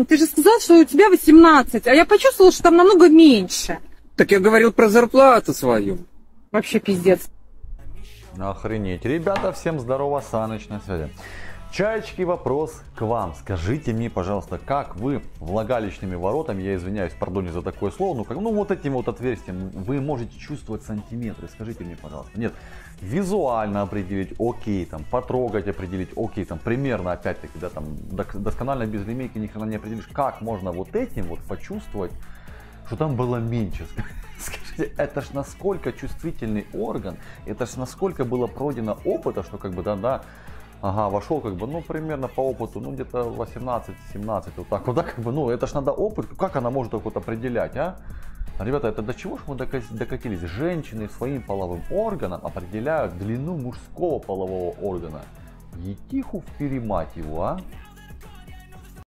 парень, ты же сказал, что у тебя 18, а я почувствовала, что там намного меньше. Так я говорил про зарплату свою. Вообще пиздец. Охренеть. Ребята, всем здорово, Саныч на связи. Чаечки, вопрос к вам. Скажите мне, пожалуйста, как вы влагалищными воротами, я извиняюсь, пардоне за такое слово, ну, как, ну вот этим вот отверстием вы можете чувствовать сантиметры? Скажите мне, пожалуйста. Нет, визуально определить, окей, там, потрогать, определить, окей, там, примерно, опять-таки, да, там, досконально без линейки ни хрена не определишь. Как можно вот этим вот почувствовать, что там было меньше? Скажите, это ж насколько чувствительный орган, это ж насколько было пройдено опыта, что как бы, да, да, Ага, вошел как бы, ну, примерно по опыту, ну, где-то 18-17, вот так вот, да, как бы, ну, это ж надо опыт, как она может так вот определять, а? Ребята, это до чего ж мы докатились? Женщины своим половым органом определяют длину мужского полового органа. Етиху в перемать его, а?